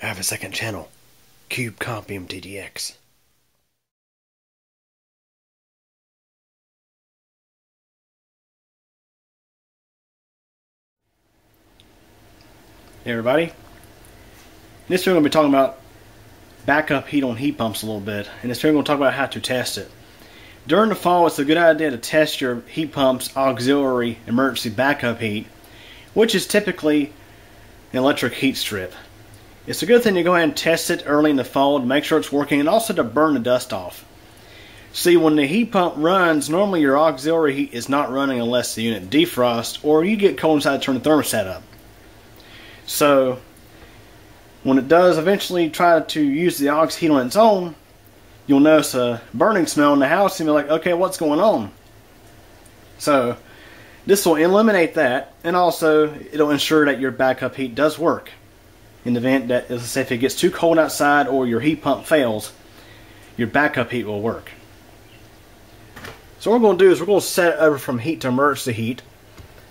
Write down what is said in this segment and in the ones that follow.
I have a second channel, Cube Comp MTDX. Hey everybody. This video we're going to be talking about backup heat on heat pumps a little bit. And this video we're going to talk about how to test it. During the fall, it's a good idea to test your heat pump's auxiliary emergency backup heat, which is typically an electric heat strip. It's a good thing to go ahead and test it early in the fall to make sure it's working and also to burn the dust off. See, when the heat pump runs, normally your auxiliary heat is not running unless the unit defrosts or you get cold inside to turn the thermostat up. So, when it does eventually try to use the aux heat on its own, you'll notice a burning smell in the house and be like, okay, what's going on? So, this will eliminate that and also it'll ensure that your backup heat does work in the event that, let's say, if it gets too cold outside or your heat pump fails, your backup heat will work. So what we're going to do is we're going to set it over from heat to emergency heat.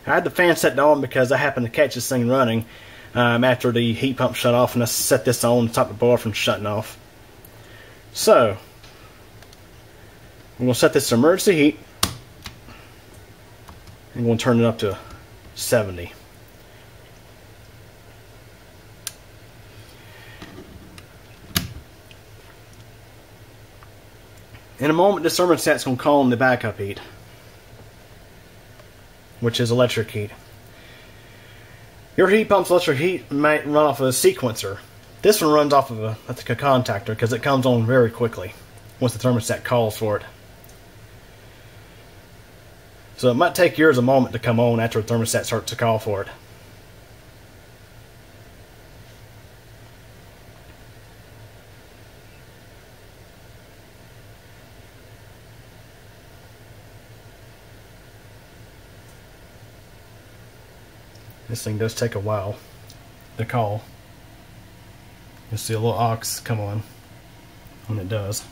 I had the fan set on because I happened to catch this thing running um, after the heat pump shut off and I set this on to stop the blower from shutting off. So, I'm going to set this to emergency heat. I'm going to turn it up to 70. In a moment, this thermostat's going to call on the backup heat, which is electric heat. Your heat pump's electric heat might run off of a sequencer. This one runs off of a, a contactor because it comes on very quickly once the thermostat calls for it. So it might take yours a moment to come on after the thermostat starts to call for it. This thing does take a while to call. You'll see a little aux come on when it does.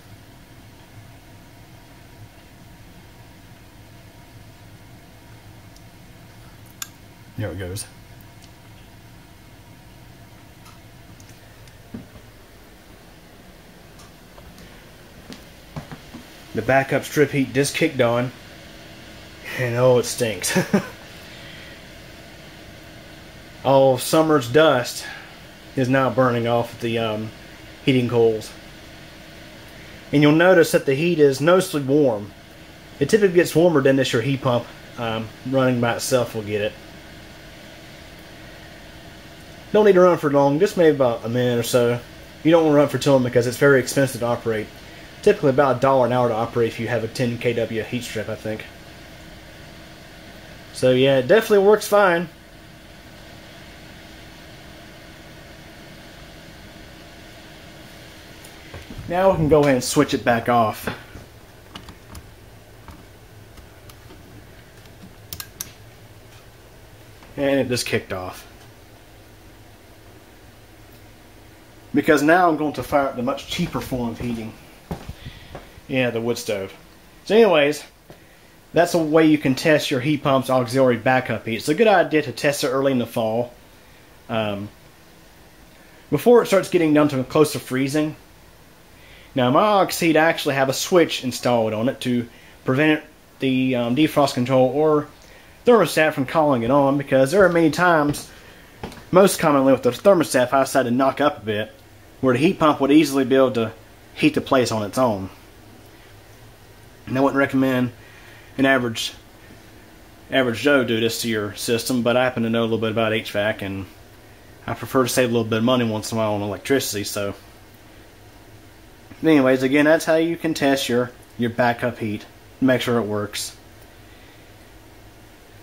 There it goes. The backup strip heat just kicked on. And oh, it stinks. all summer's dust is now burning off the um, heating coils. And you'll notice that the heat is noticeably warm. It typically gets warmer than this your heat pump um, running by itself will get it. Don't need to run for long, just maybe about a minute or so. You don't want to run for too long because it's very expensive to operate. Typically about a dollar an hour to operate if you have a 10 kW heat strip, I think. So yeah, it definitely works fine. Now we can go ahead and switch it back off. And it just kicked off. Because now I'm going to fire up the much cheaper form of heating. Yeah, the wood stove. So anyways, that's a way you can test your heat pump's auxiliary backup heat. It's a good idea to test it early in the fall. Um, before it starts getting down to close to freezing, now my heat actually have a switch installed on it to prevent the um, defrost control or thermostat from calling it on because there are many times, most commonly with the thermostat, I decided to knock up a bit, where the heat pump would easily be able to heat the place on its own. And I wouldn't recommend an average average Joe do this to your system, but I happen to know a little bit about HVAC and I prefer to save a little bit of money once in a while on electricity, so anyways, again, that's how you can test your, your backup heat. Make sure it works.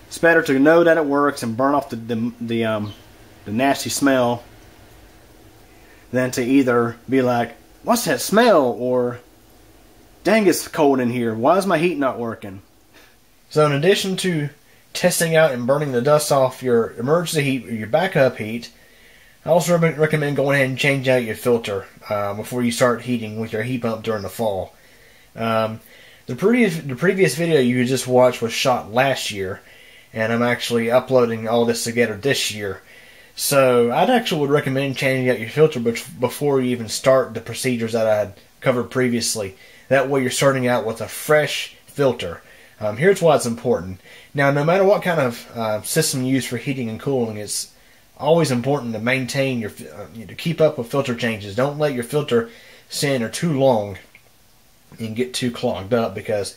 It's better to know that it works and burn off the, the, the, um, the nasty smell than to either be like, what's that smell? Or, dang, it's cold in here. Why is my heat not working? So in addition to testing out and burning the dust off your emergency heat or your backup heat, I also recommend going ahead and change out your filter uh, before you start heating with your heat pump during the fall. Um, the previous the previous video you just watched was shot last year, and I'm actually uploading all this together this year. So I'd actually would recommend changing out your filter before you even start the procedures that I had covered previously. That way you're starting out with a fresh filter. Um, here's why it's important. Now, no matter what kind of uh, system you use for heating and cooling, it's always important to maintain your uh, to keep up with filter changes. Don't let your filter in too long and get too clogged up because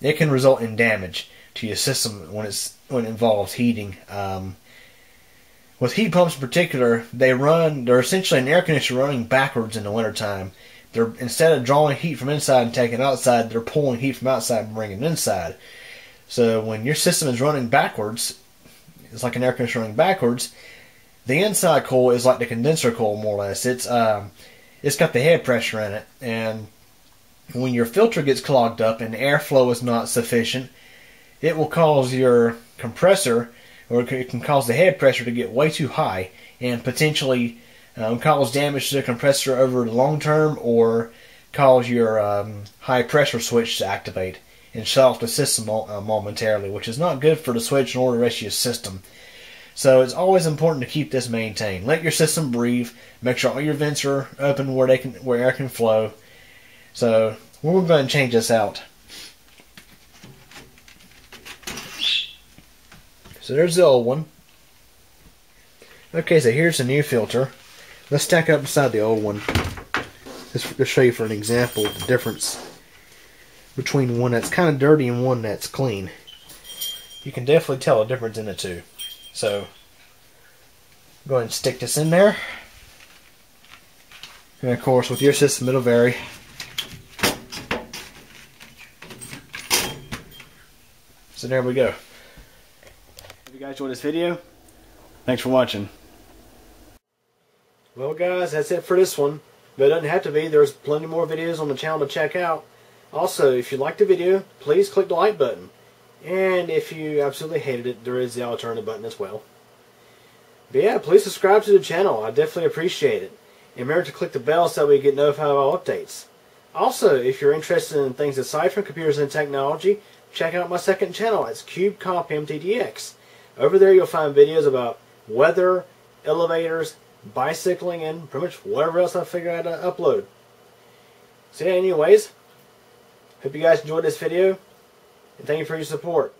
it can result in damage to your system when it's when it involves heating. Um, with heat pumps in particular, they run they're essentially an air conditioner running backwards in the wintertime. They're instead of drawing heat from inside and taking it outside, they're pulling heat from outside and bringing it inside. So when your system is running backwards, it's like an air conditioner running backwards. The inside coil is like the condenser coil, more or less. It's um, it's got the head pressure in it, and when your filter gets clogged up and airflow is not sufficient, it will cause your compressor, or it can cause the head pressure to get way too high and potentially um, cause damage to the compressor over the long term, or cause your um, high pressure switch to activate and shut off the system uh, momentarily, which is not good for the switch nor the rest of your system. So it's always important to keep this maintained. Let your system breathe. Make sure all your vents are open where they can, where air can flow. So we're going to change this out. So there's the old one. Okay, so here's the new filter. Let's stack up beside the old one. Just to show you for an example the difference between one that's kind of dirty and one that's clean. You can definitely tell a difference in the two. So, go ahead and stick this in there. And of course, with your system, it'll vary. So there we go. If you guys enjoyed this video, thanks for watching. Well guys, that's it for this one. But it doesn't have to be. There's plenty more videos on the channel to check out. Also, if you liked the video, please click the like button. And if you absolutely hated it, there is the alternative button as well. But yeah, please subscribe to the channel. I definitely appreciate it. And remember to click the bell so that we get notified of all updates. Also, if you're interested in things aside from computers and technology, check out my second channel. It's CubeComp MTDX. Over there you'll find videos about weather, elevators, bicycling, and pretty much whatever else I figure out to upload. So yeah, anyways, Hope you guys enjoyed this video, and thank you for your support.